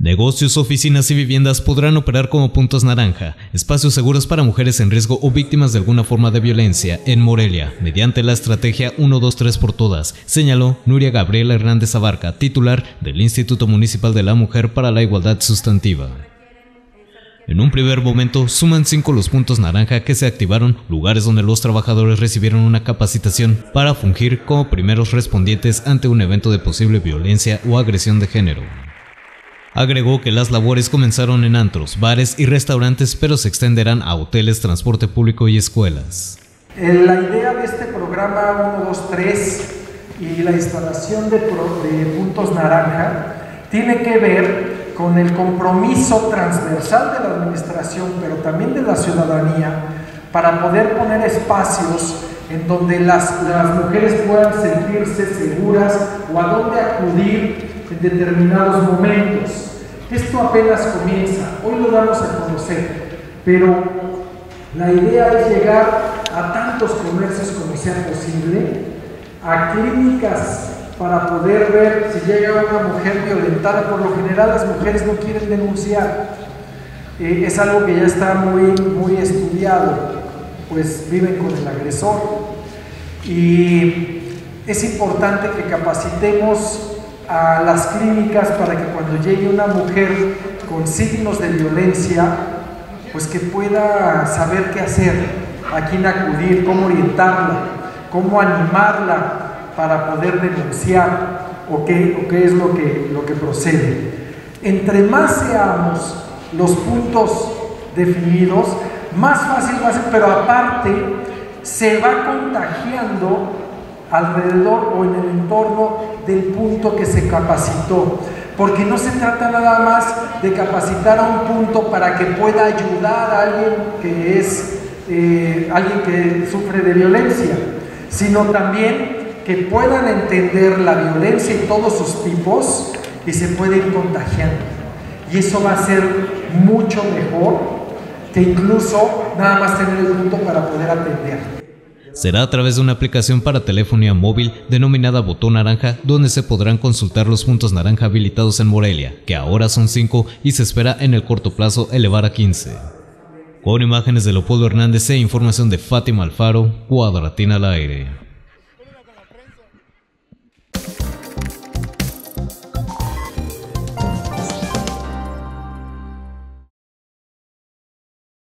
Negocios, oficinas y viviendas podrán operar como puntos naranja, espacios seguros para mujeres en riesgo o víctimas de alguna forma de violencia en Morelia, mediante la estrategia 123 por todas, señaló Nuria Gabriela Hernández Abarca, titular del Instituto Municipal de la Mujer para la Igualdad Sustantiva. En un primer momento, suman cinco los puntos naranja que se activaron, lugares donde los trabajadores recibieron una capacitación para fungir como primeros respondientes ante un evento de posible violencia o agresión de género. Agregó que las labores comenzaron en antros, bares y restaurantes, pero se extenderán a hoteles, transporte público y escuelas. Eh, la idea de este programa 123 y la instalación de, puntos naranja tiene que ver con el compromiso transversal de la administración, pero también de la ciudadanía, para poder poner espacios en donde las, las mujeres puedan sentirse seguras o a dónde acudir en determinados momentos. Esto apenas comienza, hoy lo damos a conocer, pero la idea es llegar a tantos comercios como sea posible, a clínicas para poder ver si llega una mujer violentada. Por lo general las mujeres no quieren denunciar. Eh, es algo que ya está muy, muy estudiado, pues viven con el agresor. Y es importante que capacitemos a las clínicas para que cuando llegue una mujer con signos de violencia, pues que pueda saber qué hacer, a quién acudir, cómo orientarla, cómo animarla para poder denunciar o qué, o qué es lo que, lo que procede. Entre más seamos los puntos definidos, más fácil va a ser, pero aparte se va contagiando alrededor o en el entorno del punto que se capacitó. Porque no se trata nada más de capacitar a un punto para que pueda ayudar a alguien que es eh, alguien que sufre de violencia, sino también que puedan entender la violencia y todos sus tipos y se puede ir contagiando. Y eso va a ser mucho mejor que incluso nada más tener el punto para poder atender será a través de una aplicación para telefonía móvil denominada Botón Naranja, donde se podrán consultar los puntos naranja habilitados en Morelia, que ahora son 5 y se espera en el corto plazo elevar a 15. Con imágenes de Leopoldo Hernández e información de Fátima Alfaro, Cuadratina al aire.